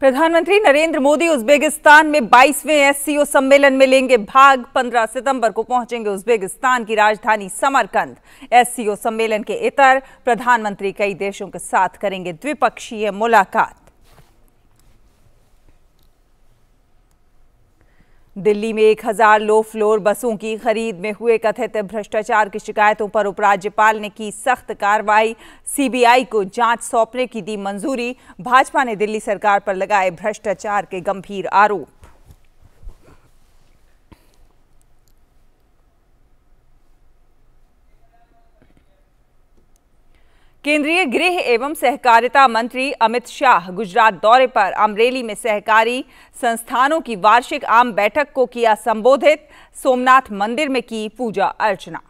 प्रधानमंत्री नरेंद्र मोदी उज्बेकिस्तान में 22वें एससीओ सम्मेलन में लेंगे भाग। 15 सितंबर को पहुँचेंगे उज्बेकिस्तान की राजधानी समरकंद। एससीओ सम्मेलन के इतर प्रधानमंत्री कई देशों के साथ करेंगे द्विपक्षीय मुलाकात। दिल्ली में एक हज़ार लो फ्लोर बसों की खरीद में हुए कथित भ्रष्टाचार की शिकायतों पर उपराज्यपाल ने की सख्त कार्रवाई। सीबीआई को जाँच सौंपने की दी मंजूरी। भाजपा ने दिल्ली सरकार पर लगाए भ्रष्टाचार के गंभीर आरोप। केंद्रीय गृह एवं सहकारिता मंत्री अमित शाह गुजरात दौरे पर अमरेली में सहकारी संस्थानों की वार्षिक आम बैठक को किया संबोधित, सोमनाथ मंदिर में की पूजा अर्चना।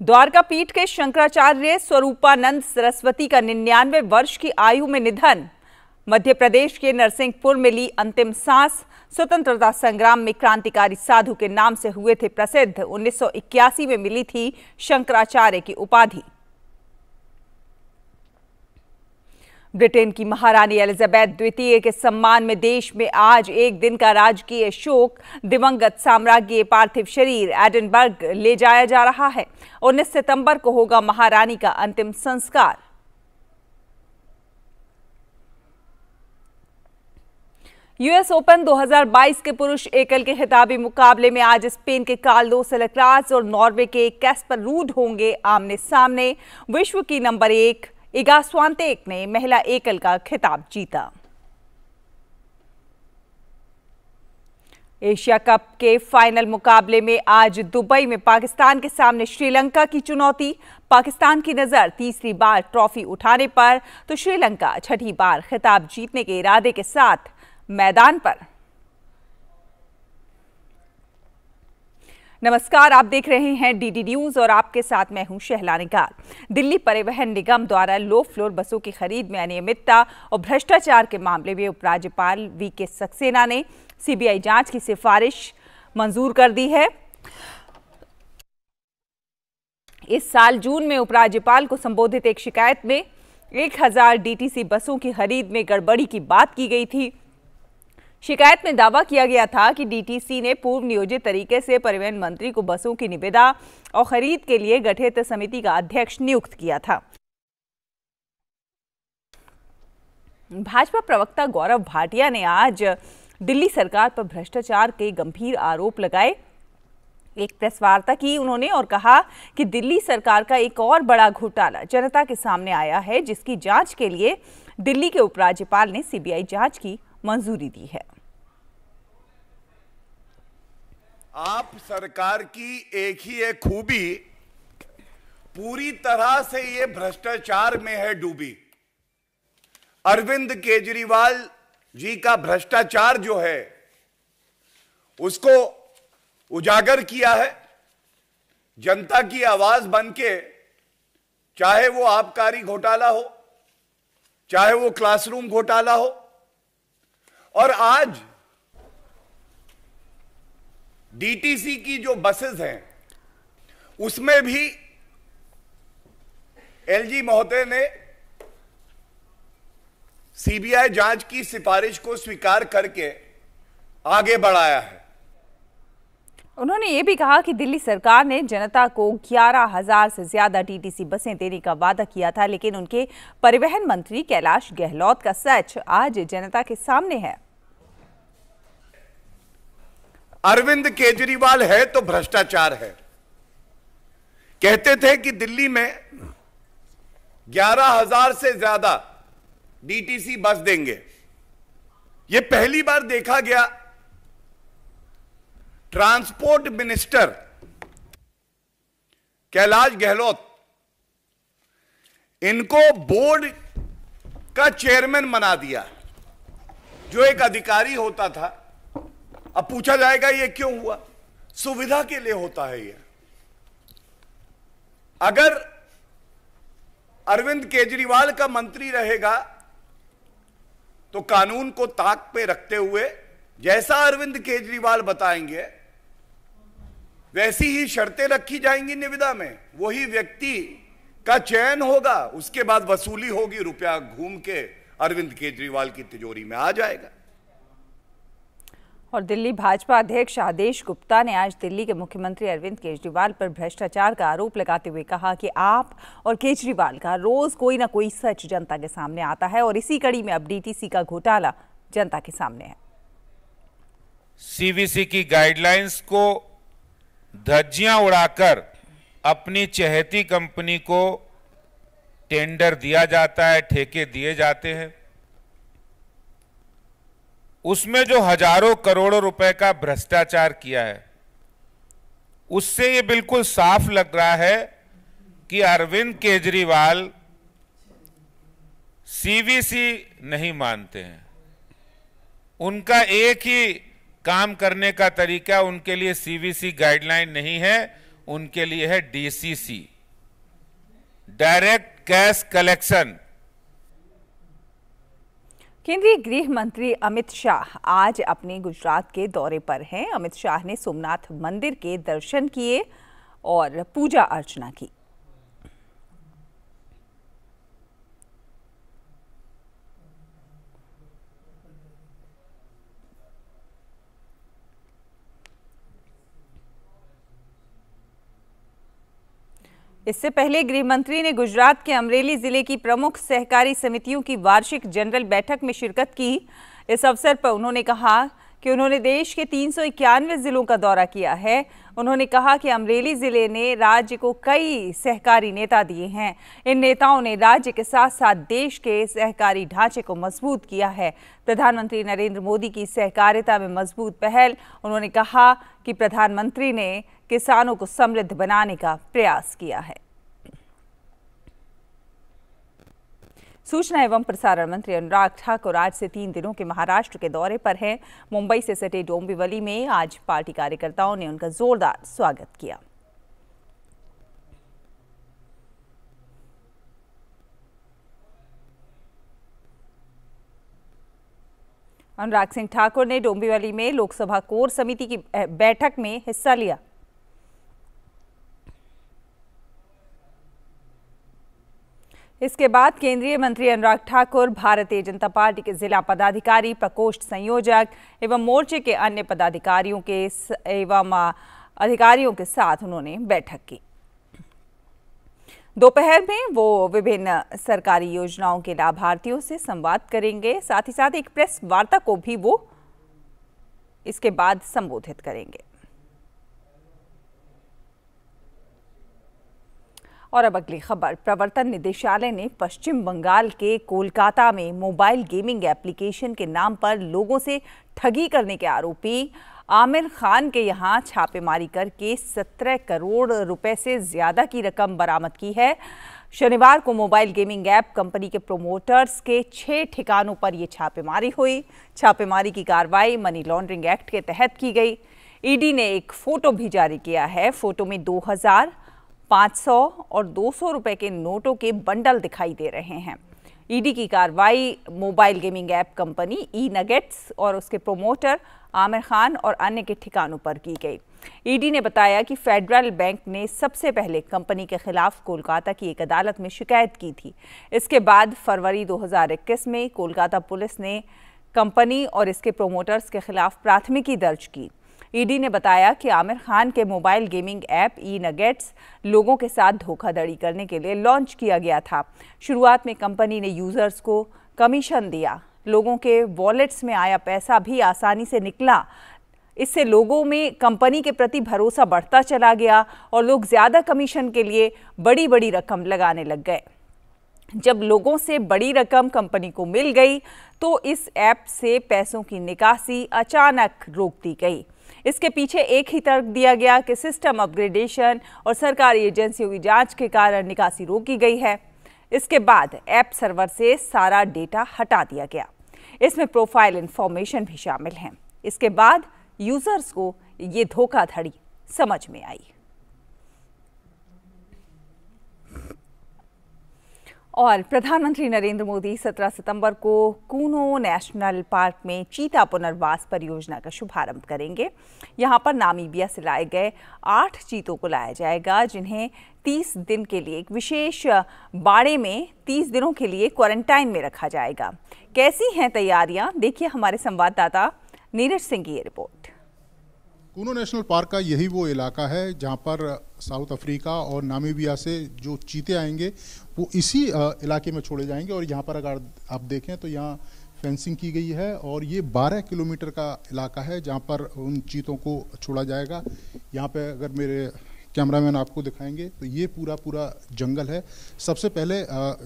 द्वारका पीठ के शंकराचार्य स्वरूपानंद सरस्वती का निन्यानवे वर्ष की आयु में निधन मध्य प्रदेश के नरसिंहपुर में ली अंतिम सांस। स्वतंत्रता संग्राम में क्रांतिकारी साधु के नाम से हुए थे प्रसिद्ध। 1981 में मिली थी शंकराचार्य की उपाधि। ब्रिटेन की महारानी एलिजाबेथ द्वितीय के सम्मान में देश में आज एक दिन का राजकीय शोक, दिवंगत साम्राज्य पार्थिव शरीर एडनबर्ग ले जाया जा रहा है। 19 सितंबर को होगा महारानी का अंतिम संस्कार। यूएस ओपन 2022 के पुरुष एकल के खिताबी मुकाबले में आज स्पेन के कार्लोस एलेक्राज और नॉर्वे के कैस्पर रूड होंगे आमने सामने। विश्व की नंबर एक इगा स्वांतेक ने महिला एकल का खिताब जीता। एशिया कप के फाइनल मुकाबले में आज दुबई में पाकिस्तान के सामने श्रीलंका की चुनौती। पाकिस्तान की नज़र तीसरी बार ट्रॉफी उठाने पर तो श्रीलंका छठी बार खिताब जीतने के इरादे के साथ मैदान पर। नमस्कार, आप देख रहे हैं डीडी न्यूज़ और आपके साथ मैं हूँ शहला निकाल दिल्ली परिवहन निगम द्वारा लो फ्लोर बसों की खरीद में अनियमितता और भ्रष्टाचार के मामले में उपराज्यपाल वी के सक्सेना ने सीबीआई जाँच की सिफारिश मंजूर कर दी है। इस साल जून में उपराज्यपाल को संबोधित एक शिकायत में 1000 डीटीसी बसों की खरीद में गड़बड़ी की बात की गई थी। शिकायत में दावा किया गया था कि डीटीसी ने पूर्व नियोजित तरीके से परिवहन मंत्री को बसों की निविदा और खरीद के लिए गठित समिति का अध्यक्ष नियुक्त किया था। भाजपा प्रवक्ता गौरव भाटिया ने आज दिल्ली सरकार पर भ्रष्टाचार के गंभीर आरोप लगाए। एक प्रेस वार्ता की उन्होंने और कहा कि दिल्ली सरकार का एक और बड़ा घोटाला जनता के सामने आया है, जिसकी जाँच के लिए दिल्ली के उपराज्यपाल ने सीबीआई जाँच की। मंजूरी दी है। आप सरकार की एक ही एक खूबी, पूरी तरह से ये भ्रष्टाचार में है डूबी। अरविंद केजरीवाल जी का भ्रष्टाचार जो है, उसको उजागर किया है। जनता की आवाज़ बन के चाहे वो आबकारी घोटाला हो, चाहे वो क्लासरूम घोटाला हो और आज डीटीसी की जो बसेस हैं, उसमें भी एलजी महोदय ने सीबीआई जाँच की सिफारिश को स्वीकार करके आगे बढ़ाया है। उन्होंने ये भी कहा कि दिल्ली सरकार ने जनता को ग्यारह हज़ार से ज़्यादा टीटीसी बसें देने का वादा किया था, लेकिन उनके परिवहन मंत्री कैलाश गहलोत का सच आज जनता के सामने है। अरविंद केजरीवाल है तो भ्रष्टाचार है। कहते थे कि दिल्ली में ग्यारह हज़ार से ज़्यादा डीटीसी बस देंगे। यह पहली बार देखा गया। ट्रांसपोर्ट मिनिस्टर कैलाश गहलोत, इनको बोर्ड का चेयरमैन बना दिया, जो एक अधिकारी होता था। अब पूछा जाएगा ये क्यों हुआ? सुविधा के लिए होता है ये। अगर अरविंद केजरीवाल का मंत्री रहेगा तो कानून को ताक पे रखते हुए, जैसा अरविंद केजरीवाल बताएँगे, वैसी ही शर्तें रखी जाएँगी निविदा में। वही व्यक्ति का चयन होगा, उसके बाद वसूली होगी रुपया घूम के अरविंद केजरीवाल की तिजोरी में आ जाएगा। और दिल्ली भाजपा अध्यक्ष आदेश गुप्ता ने आज दिल्ली के मुख्यमंत्री अरविंद केजरीवाल पर भ्रष्टाचार का आरोप लगाते हुए कहा कि आप और केजरीवाल का रोज कोई ना कोई सच जनता के सामने आता है और इसी कड़ी में अब डीटीसी का घोटाला जनता के सामने है। सीवीसी की गाइडलाइंस को धज्जियाँ उड़ाकर अपनी चहेती कंपनी को टेंडर दिया जाता है, ठेके दिए जाते हैं। उसमें जो हज़ारों करोड़ों रुपए का भ्रष्टाचार किया है, उससे ये बिल्कुल साफ़ लग रहा है कि अरविंद केजरीवाल सीवीसी नहीं मानते हैं। उनका एक ही काम करने का तरीका उनके लिए सीवीसी गाइडलाइन नहीं है, उनके लिए है डीसीसी डायरेक्ट कैश कलेक्शन केंद्रीय गृह मंत्री अमित शाह आज अपने गुजरात के दौरे पर हैं। अमित शाह ने सोमनाथ मंदिर के दर्शन किए और पूजा अर्चना की। इससे पहले गृह मंत्री ने गुजरात के अमरेली ज़िले की प्रमुख सहकारी समितियों की वार्षिक जनरल बैठक में शिरकत की। इस अवसर पर उन्होंने कहा कि उन्होंने देश के तीन सौ इक्यानवे जिलों का दौरा किया है। उन्होंने कहा कि अमरेली ज़िले ने राज्य को कई सहकारी नेता दिए हैं। इन नेताओं ने राज्य के साथ साथ देश के सहकारी ढांचे को मज़बूत किया है। प्रधानमंत्री नरेंद्र मोदी की सहकारिता में मज़बूत पहल, उन्होंने कहा कि प्रधानमंत्री ने किसानों को समृद्ध बनाने का प्रयास किया है। सूचना एवं प्रसारण मंत्री अनुराग ठाकुर आज से तीन दिनों के महाराष्ट्र के दौरे पर हैं। मुंबई से सटे डोंबिवली में आज पार्टी कार्यकर्ताओं ने उनका जोरदार स्वागत किया। अनुराग सिंह ठाकुर ने डोंबिवली में लोकसभा कोर समिति की बैठक में हिस्सा लिया। इसके बाद केंद्रीय मंत्री अनुराग ठाकुर, भारतीय जनता पार्टी के जिला पदाधिकारी, प्रकोष्ठ संयोजक एवं मोर्चे के अन्य पदाधिकारियों के एवं अधिकारियों के साथ उन्होंने बैठक की। दोपहर में वो विभिन्न सरकारी योजनाओं के लाभार्थियों से संवाद करेंगे। साथ ही साथ एक प्रेस वार्ता को भी वो इसके बाद संबोधित करेंगे। और अब अगली खबर। प्रवर्तन निदेशालय ने पश्चिम बंगाल के कोलकाता में मोबाइल गेमिंग एप्लीकेशन के नाम पर लोगों से ठगी करने के आरोपी आमिर खान के यहाँ छापेमारी करके 17 करोड़ रुपए से ज़्यादा की रकम बरामद की है। शनिवार को मोबाइल गेमिंग ऐप कंपनी के प्रोमोटर्स के छह ठिकानों पर यह छापेमारी हुई। छापेमारी की कार्रवाई मनी लॉन्ड्रिंग एक्ट के तहत की गई। ईडी ने एक फ़ोटो भी जारी किया है। फ़ोटो में 2000 500 और 200 रुपए के नोटों के बंडल दिखाई दे रहे हैं। ईडी की कार्रवाई, mobile gaming app company E nuggets और उसके प्रोमोटर आमिर खान और अन्य के ठिकानों पर की गई। ईडी ने बताया कि फेडरल बैंक ने सबसे पहले कंपनी के खिलाफ कोलकाता की एक अदालत में शिकायत की थी। इसके बाद फरवरी 2021 में कोलकाता पुलिस ने कंपनी और इसके प्रोमोटर्स के खिलाफ प्राथमिकी दर्ज की। ईडी ने बताया कि आमिर खान के mobile gaming app E nuggets लोगों के साथ धोखाधड़ी करने के लिए लॉन्च किया गया था। शुरुआत में कंपनी ने यूज़र्स को कमीशन दिया। लोगों के वॉलेट्स में आया पैसा भी आसानी से निकला। इससे लोगों में कंपनी के प्रति भरोसा बढ़ता चला गया और लोग ज़्यादा कमीशन के लिए बड़ी बड़ी रकम लगाने लग गए। जब लोगों से बड़ी रकम कंपनी को मिल गई तो इस ऐप से पैसों की निकासी अचानक रोक दी गई। इसके पीछे एक ही तर्क दिया गया कि सिस्टम अपग्रेडेशन और सरकारी एजेंसियों की जाँच के कारण निकासी रोकी गई है। इसके बाद ऐप सर्वर से सारा डेटा हटा दिया गया। इसमें प्रोफ़ाइल इन्फॉर्मेशन भी शामिल हैं। इसके बाद यूज़र्स को ये धोखाधड़ी समझ में आई। और प्रधानमंत्री नरेंद्र मोदी 17 सितंबर को कूनो नेशनल पार्क में चीता पुनर्वास परियोजना का शुभारंभ करेंगे। यहाँ पर नामीबिया से लाए गए आठ चीतों को लाया जाएगा, जिन्हें 30 दिन के लिए एक विशेष बाड़े में 30 दिनों के लिए क्वारंटाइन में रखा जाएगा। कैसी हैं तैयारियाँ? देखिए हमारे संवाददाता नीरज सिंह की ये रिपोर्ट। कूनो नेशनल पार्क का यही वो इलाका है जहाँ पर साउथ अफ्रीका और नामीबिया से जो चीते आएँगे, वो इसी इलाके में छोड़े जाएँगे। और यहाँ पर अगर आप देखें तो यहाँ फेंसिंग की गई है और ये 12 किलोमीटर का इलाका है जहाँ पर उन चीतों को छोड़ा जाएगा। यहाँ पे अगर मेरे कैमरामैन आपको दिखाएँगे तो ये पूरा पूरा जंगल है। सबसे पहले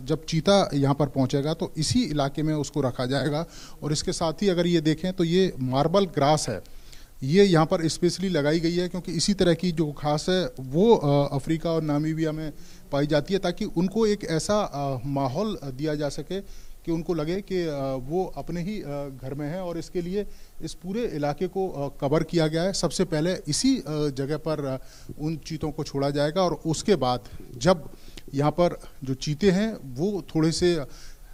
जब चीता यहाँ पर पहुँचेगा तो इसी इलाके में उसको रखा जाएगा। और इसके साथ ही अगर ये देखें तो ये मार्बल ग्रास है। ये यहाँ पर स्पेशली लगाई गई है क्योंकि इसी तरह की जो घास है, वो अफ्रीका और नामीबिया में पाई जाती है ताकि उनको एक ऐसा माहौल दिया जा सके कि उनको लगे कि वो अपने ही घर में हैं और इसके लिए इस पूरे इलाके को कवर किया गया है। सबसे पहले इसी जगह पर उन चीतों को छोड़ा जाएगा और उसके बाद जब यहाँ पर जो चीते हैं, वो थोड़े से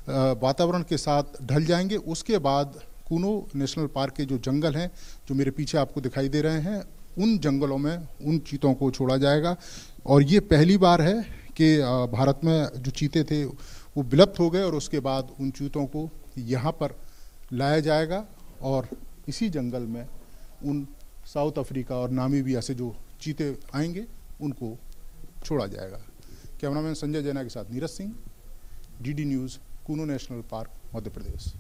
वातावरण के साथ ढल जाएँगे, उसके बाद कूनो नेशनल पार्क के जो जंगल हैं, जो मेरे पीछे आपको दिखाई दे रहे हैं, उन जंगलों में, उन चीतों को छोड़ा जाएगा। और ये पहली बार है कि भारत में जो चीते थे, वो विलुप्त हो गए और उसके बाद उन चीतों को यहाँ पर लाया जाएगा और इसी जंगल में उन साउथ अफ्रीका और नामीबिया से जो चीते आएँगे, उनको छोड़ा जाएगा। कैमरामैन संजय जैना के साथ Neeraj Singh, DD news, Kuno national park, Madhya Pradesh.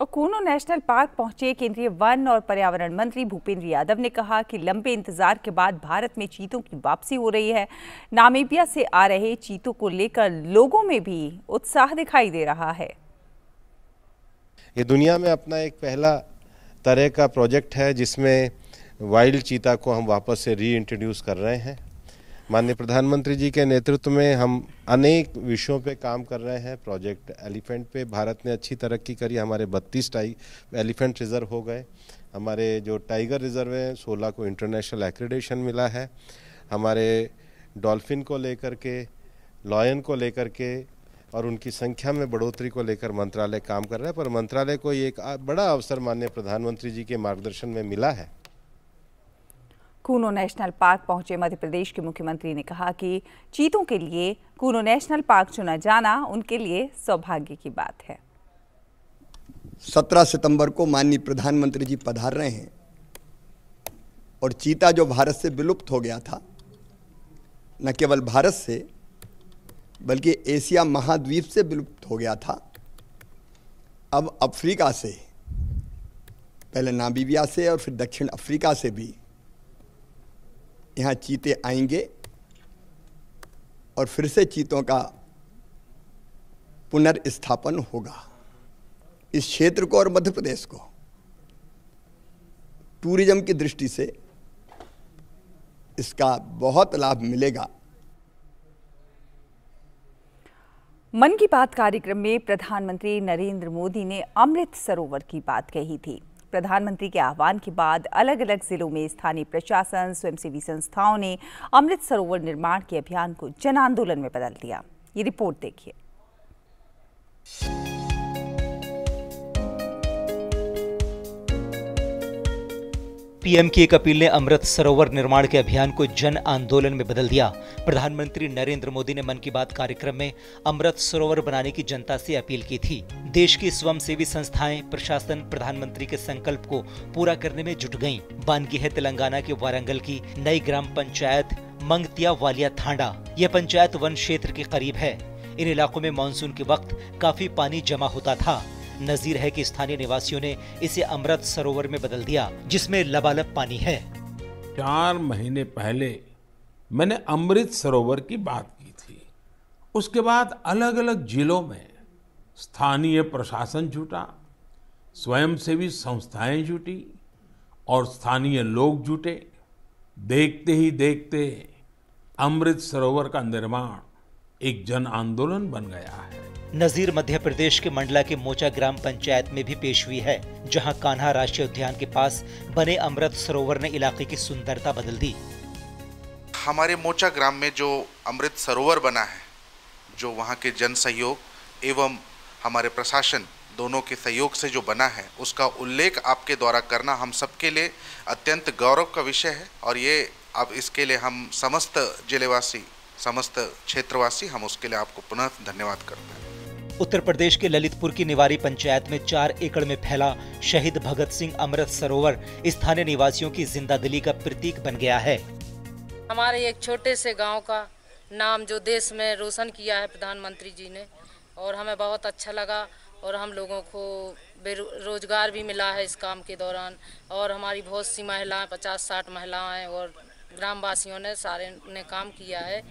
और कूनो नेशनल पार्क पहुँचे केंद्रीय वन और पर्यावरण मंत्री भूपेंद्र यादव ने कहा कि लंबे इंतज़ार के बाद भारत में चीतों की वापसी हो रही है। नामीबिया से आ रहे चीतों को लेकर लोगों में भी उत्साह दिखाई दे रहा है। ये दुनिया में अपना एक पहला तरह का प्रोजेक्ट है जिसमें वाइल्ड चीता को हम वापस से री इंट्रोड्यूस कर रहे हैं। माननीय प्रधानमंत्री जी के नेतृत्व में हम अनेक विषयों पे काम कर रहे हैं। प्रोजेक्ट एलिफेंट पे। भारत ने अच्छी तरक्की करी। हमारे बत्तीस टाई एलिफेंट रिज़र्व हो गए। हमारे जो टाइगर रिज़र्व है, सोलह को इंटरनेशनल एक्रेडेशन मिला है। हमारे डॉल्फिन को लेकर के लॉयन को लेकर के और उनकी संख्या में बढ़ोतरी को लेकर मंत्रालय काम कर रहा है। पर मंत्रालय को एक बड़ा अवसर माननीय प्रधानमंत्री जी के मार्गदर्शन में मिला है। कूनो नेशनल पार्क पहुँचे मध्य प्रदेश के मुख्यमंत्री ने कहा कि चीतों के लिए कूनो नेशनल पार्क चुना जाना उनके लिए सौभाग्य की बात है। 17 सितंबर को माननीय प्रधानमंत्री जी पधार रहे हैं और चीता जो भारत से विलुप्त हो गया था, न केवल भारत से, बल्कि एशिया महाद्वीप से विलुप्त हो गया था। अब अफ्रीका से, पहले नाबीबिया से और फिर दक्षिण अफ्रीका से भी यहाँ चीते आएँगे और फिर से चीतों का पुनर्स्थापन होगा। इस क्षेत्र को और मध्य प्रदेश को टूरिज़्म की दृष्टि से इसका बहुत लाभ मिलेगा। मन की बात कार्यक्रम में प्रधानमंत्री नरेंद्र मोदी ने अमृत सरोवर की बात कही थी। प्रधानमंत्री के आह्वान के बाद अलग अलग जिलों में स्थानीय प्रशासन, स्वयंसेवी संस्थाओं ने अमृत सरोवर निर्माण के अभियान को जन आंदोलन में बदल दिया। ये रिपोर्ट देखिए। पीएम की एक अपील ने अमृत सरोवर निर्माण के अभियान को जन आंदोलन में बदल दिया। प्रधानमंत्री नरेंद्र मोदी ने मन की बात कार्यक्रम में अमृत सरोवर बनाने की जनता से अपील की थी। देश की स्वयंसेवी संस्थाएँ, प्रशासन, प्रधानमंत्री के संकल्प को पूरा करने में जुट गई बानगी है तेलंगाना के वारंगल की नई ग्राम पंचायत मंगतिया वालिया थांडा। यह पंचायत वन क्षेत्र के करीब है। इन इलाकों में मानसून के वक्त काफ़ी पानी जमा होता था। नजीर है कि स्थानीय निवासियों ने इसे अमृत सरोवर में बदल दिया, जिसमें लबालब पानी है। चार महीने पहले मैंने अमृत सरोवर की बात की थी। उसके बाद अलग अलग जिलों में स्थानीय प्रशासन जुटा, स्वयंसेवी संस्थाएँ जुटी और स्थानीय लोग जुटे। देखते ही देखते अमृत सरोवर का निर्माण एक जन आंदोलन बन गया है। नजीर मध्य प्रदेश के मंडला के मोचा ग्राम पंचायत में भी पेश हुई है जहाँ कान्हा राष्ट्रीय उद्यान के पास बने अमृत सरोवर ने इलाके की सुंदरता बदल दी। हमारे मोचा ग्राम में जो अमृत सरोवर बना है जो वहाँ के जन सहयोग एवं हमारे प्रशासन दोनों के सहयोग से जो बना है उसका उल्लेख आपके द्वारा करना हम सबके लिए अत्यंत गौरव का विषय है और ये अब इसके लिए हम समस्त जिलेवासी समस्त क्षेत्रवासी हम उसके लिए आपको पुनः धन्यवाद करते हैं। उत्तर प्रदेश के ललितपुर की निवारी पंचायत में चार एकड़ में फैला शहीद भगत सिंह अमृत सरोवर स्थानीय निवासियों की ज़िंदा दिली का प्रतीक बन गया है। हमारे एक छोटे से गाँव का नाम जो देश में रोशन किया है प्रधानमंत्री जी ने और हमें बहुत अच्छा लगा और हम लोगों को रोज़गार भी मिला है इस काम के दौरान और हमारी बहुत सी महिलाएँ पचास साठ महिलाएँ और ग्रामवासियों ने सारे ने काम किया है।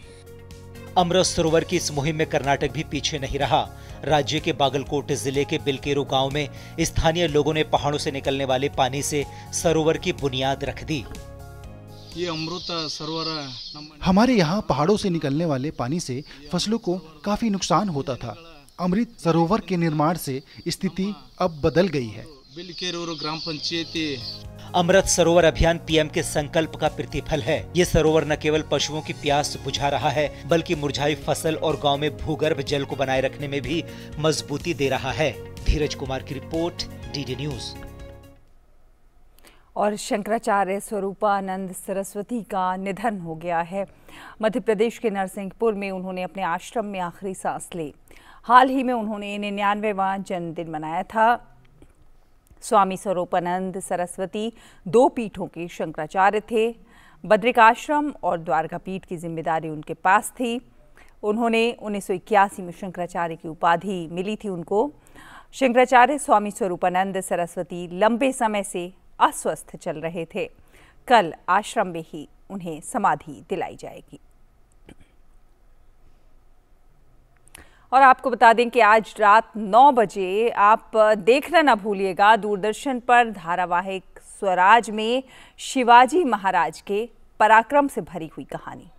अमृत सरोवर की इस मुहिम में कर्नाटक भी पीछे नहीं रहा। राज्य के बागलकोट ज़िले के बिलकेरू गाँव में स्थानीय लोगों ने पहाड़ों से निकलने वाले पानी से सरोवर की बुनियाद रख दी। ये अमृत सरोवर हमारे यहाँ पहाड़ों से निकलने वाले पानी से फ़सलों को काफ़ी नुकसान होता था। अमृत सरोवर के निर्माण से स्थिति अब बदल गई है। ग्राम पंचायती अमृत सरोवर अभियान पीएम के संकल्प का प्रतिफल है। ये सरोवर न केवल पशुओं की प्यास बुझा रहा है बल्कि मुरझाई फ़सल और गाँव में भूगर्भ जल को बनाए रखने में भी मजबूती दे रहा है। धीरज कुमार की रिपोर्ट डी न्यूज़। और शंकराचार्य स्वरूपानंद सरस्वती का निधन हो गया है। मध्य प्रदेश के नरसिंहपुर में उन्होंने अपने आश्रम में आखिरी सांस ली। हाल ही में उन्होंने निन्यानवेवा जन्मदिन मनाया था। स्वामी स्वरूपानंद सरस्वती दो पीठों के शंकराचार्य थे। बद्रिकाश्रम और द्वारका पीठ की ज़िम्मेदारी उनके पास थी। उन्होंने उन्नीस सौ इक्यासी में शंकराचार्य की उपाधि मिली थी उनको। शंकराचार्य स्वामी स्वरूपानंद सरस्वती लंबे समय से अस्वस्थ चल रहे थे। कल आश्रम में ही उन्हें समाधि दिलाई जाएगी। और आपको बता दें कि आज रात 9 बजे आप देखना ना भूलिएगा, दूरदर्शन पर धारावाहिक स्वराज में शिवाजी महाराज के पराक्रम से भरी हुई कहानी।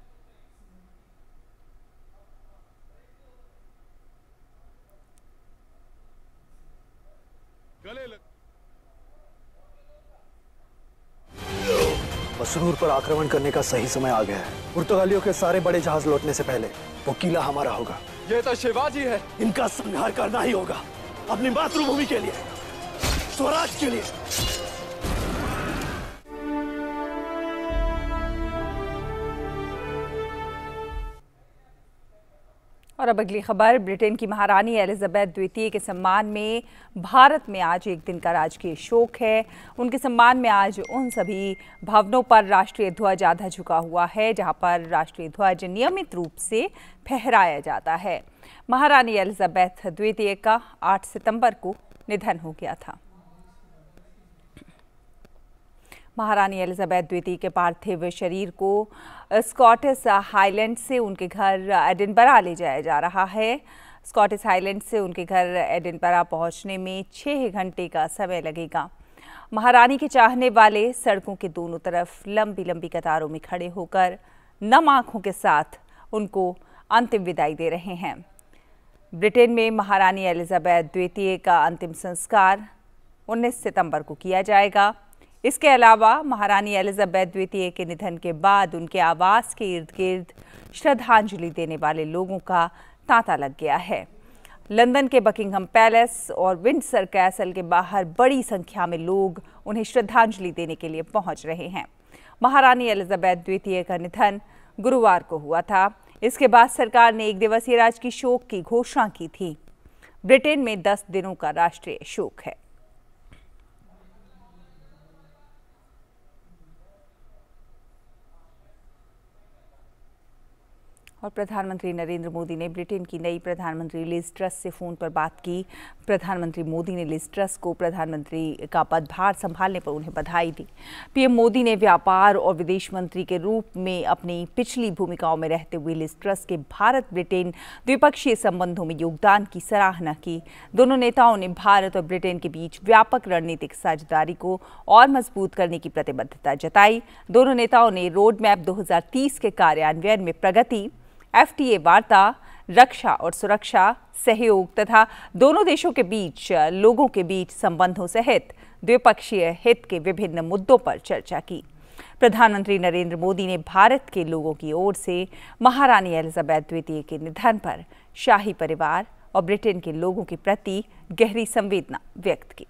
मसरूर पर आक्रमण करने का सही समय आ गया है। पुर्तगालियों के सारे बड़े जहाज़ लौटने से पहले वो किला हमारा होगा। ये तो शिवाजी है। इनका संहार करना ही होगा। अपनी मातृभूमि के लिए। स्वराज के लिए। और अब अगली खबर, ब्रिटेन की महारानी एलिजाबेथ द्वितीय के सम्मान में भारत में आज एक दिन का राजकीय शोक है। उनके सम्मान में आज उन सभी भवनों पर राष्ट्रीय ध्वज आधा झुका हुआ है, जहाँ पर राष्ट्रीय ध्वज नियमित रूप से फहराया जाता है। महारानी एलिजाबेथ द्वितीय का 8 सितंबर को निधन हो गया था। महारानी एलिजाबेथ द्वितीय के पार्थिव शरीर को स्कॉटिस हाईलैंड से उनके घर एडिनबरा ले जाया जा रहा है। स्कॉटिस हाईलैंड से उनके घर एडिनबरा पहुँचने में छः घंटे का समय लगेगा। महारानी के चाहने वाले सड़कों के दोनों तरफ़ लंबी लंबी कतारों में खड़े होकर नम आँखों के साथ उनको अंतिम विदाई दे रहे हैं। ब्रिटेन में महारानी एलिजाबेथ द्वितीय का अंतिम संस्कार 19 सितंबर को किया जाएगा। इसके अलावा महारानी एलिजाबेथ द्वितीय के निधन के बाद उनके आवास के इर्द गिर्द श्रद्धांजलि देने वाले लोगों का तांता लग गया है। लंदन के बकिंगहम पैलेस और विंडसर कैसल के बाहर बड़ी संख्या में लोग उन्हें श्रद्धांजलि देने के लिए पहुँच रहे हैं। महारानी एलिजाबेथ द्वितीय का निधन गुरुवार को हुआ था। इसके बाद सरकार ने एक दिवसीय राजकीय शोक की घोषणा की थी। ब्रिटेन में 10 दिनों का राष्ट्रीय शोक है। और प्रधानमंत्री नरेंद्र मोदी ने ब्रिटेन की नई प्रधानमंत्री लिज ट्रस से फ़ोन पर बात की। प्रधानमंत्री मोदी ने लिज ट्रस को प्रधानमंत्री का पदभार संभालने पर उन्हें बधाई दी। पीएम मोदी ने व्यापार और विदेश मंत्री के रूप में अपनी पिछली भूमिकाओं में रहते हुए लिज ट्रस के भारत ब्रिटेन द्विपक्षीय संबंधों में योगदान की सराहना की। दोनों नेताओं ने भारत और ब्रिटेन के बीच व्यापक रणनीतिक साझेदारी को और मज़बूत करने की प्रतिबद्धता जताई। दोनों नेताओं ने रोड मैप दो हज़ार तीस के कार्यान्वयन में प्रगति एफटीए वार्ता, रक्षा और सुरक्षा, सहयोग तथा दोनों देशों के बीच, लोगों के बीच संबंधों सहित द्विपक्षीय हित के विभिन्न मुद्दों पर चर्चा की। प्रधानमंत्री नरेंद्र मोदी ने भारत के लोगों की ओर से महारानी एलिजाबेथ द्वितीय के निधन पर शाही परिवार और ब्रिटेन के लोगों के प्रति गहरी संवेदना व्यक्त की।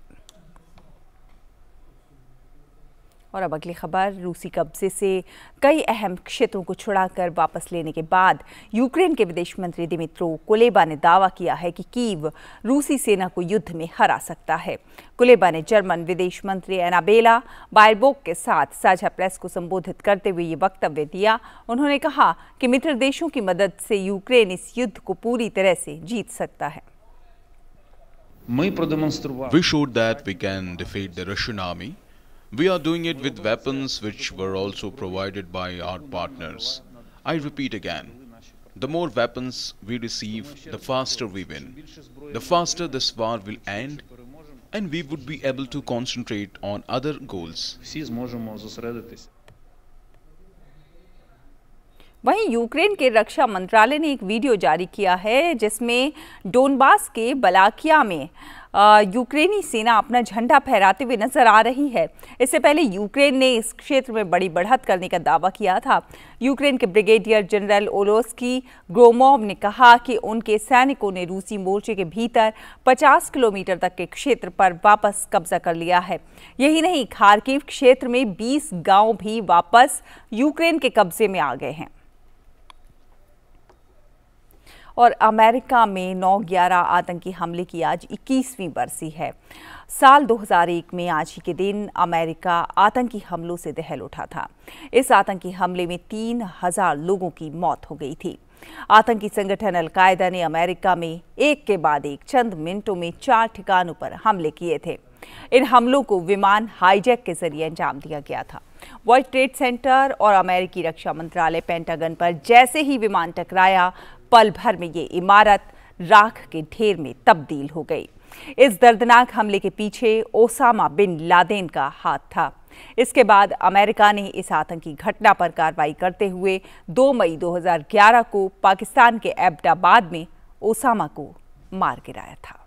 और अब अगली खबर रूसी कब्जे से कई अहम क्षेत्रों को छुड़ाकर वापस लेने के बाद यूक्रेन के विदेश मंत्री दिमित्रो कुलेबा ने दावा किया है कि कीव रूसी सेना को युद्ध में हरा सकता है। कुलेबा ने जर्मन विदेश मंत्री एनाबेला बायरबोक के साथ साझा प्रेस को संबोधित करते हुए ये वक्तव्य दिया। उन्होंने कहा कि मित्र देशों की मदद से यूक्रेन इस युद्ध को पूरी तरह से जीत सकता है। We showed that we can defeat the Russian army We are doing it with weapons which were also provided by our partners. I repeat again, the more weapons we receive, the faster we win. The faster this war will end, and we would be able to concentrate on other goals. वहीं Ukraine के रक्षा मंत्रालय ने एक video जारी किया है जिसमें डोनबास के बलाकिया में यूक्रेनी सेना अपना झंडा फहराते हुए नज़र आ रही है। इससे पहले यूक्रेन ने इस क्षेत्र में बड़ी बढ़त करने का दावा किया था। यूक्रेन के ब्रिगेडियर जनरल ओलोस्की ग्रोमोव ने कहा कि उनके सैनिकों ने रूसी मोर्चे के भीतर 50 किलोमीटर तक के क्षेत्र पर वापस कब्जा कर लिया है। यही नहीं, खारकीव क्षेत्र में 20 गाँव भी वापस यूक्रेन के कब्जे में आ गए हैं। और अमेरिका में 9-11 आतंकी हमले की आज 21वीं बरसी है। साल 2001 में आज ही के दिन अमेरिका आतंकी हमलों से दहल उठा था। इस आतंकी हमले में तीन हज़ार लोगों की मौत हो गई थी। आतंकी संगठन अलकायदा ने अमेरिका में एक के बाद एक चंद मिनटों में चार ठिकानों पर हमले किए थे। इन हमलों को विमान हाईजैक के ज़रिए अंजाम दिया गया था। वर्ल्ड ट्रेड सेंटर और अमेरिकी रक्षा मंत्रालय पेंटागन पर जैसे ही विमान टकराया पल भर में ये इमारत राख के ढेर में तब्दील हो गई। इस दर्दनाक हमले के पीछे ओसामा बिन लादेन का हाथ था। इसके बाद अमेरिका ने इस आतंकी घटना पर कार्रवाई करते हुए 2 मई 2011 को पाकिस्तान के एबटाबाद में ओसामा को मार गिराया था।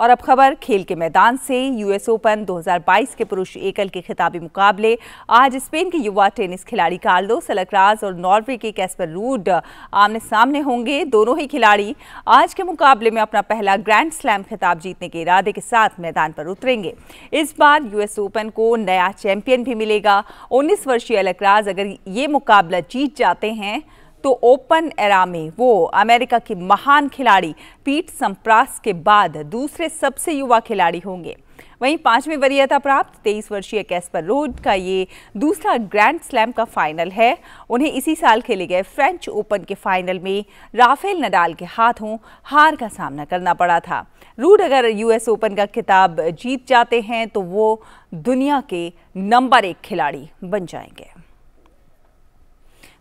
और अब खबर, खेल के मैदान से यूएस ओपन 2022 के पुरुष एकल के खिताबी मुकाबले। आज स्पेन के युवा टेनिस खिलाड़ी कार्लो सलकराज और नॉर्वे के कैस्पर रूड आमने सामने होंगे दोनों ही खिलाड़ी। आज के मुकाबले में अपना पहला ग्रैंड स्लैम खिताब जीतने के इरादे के साथ मैदान पर उतरेंगे। इस बार यूएस ओपन को नया चैंपियन भी मिलेगा। उन्नीस वर्षीय अलकराज अगर ये मुकाबला जीत जाते हैं तो ओपन एरा में वो अमेरिका के महान खिलाड़ी पीट संप्रास के बाद दूसरे सबसे युवा खिलाड़ी होंगे। वहीं पांचवी वरीयता प्राप्त तेईस वर्षीय कैस्पर रोड का ये दूसरा ग्रैंड स्लैम का फाइनल है। उन्हें इसी साल खेले गए फ्रेंच ओपन के फाइनल में राफेल नडाल के हाथों हार का सामना करना पड़ा था। रूड अगर यूएस ओपन का खिताब जीत जाते हैं तो वो दुनिया के नंबर एक खिलाड़ी बन जाएँगे।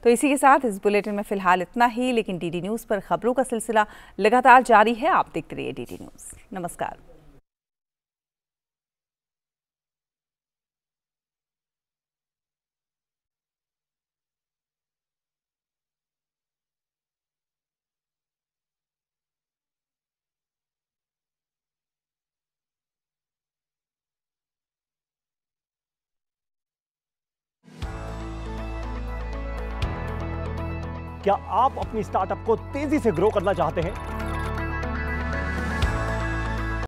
तो इसी के साथ इस बुलेटिन में फ़िलहाल इतना ही, लेकिन डीडी न्यूज़ पर खबरों का सिलसिला लगातार जारी है। आप देखते रहिए डीडी न्यूज़ नमस्कार। क्या आप अपनी स्टार्टअप को तेज़ी से ग्रो करना चाहते हैं?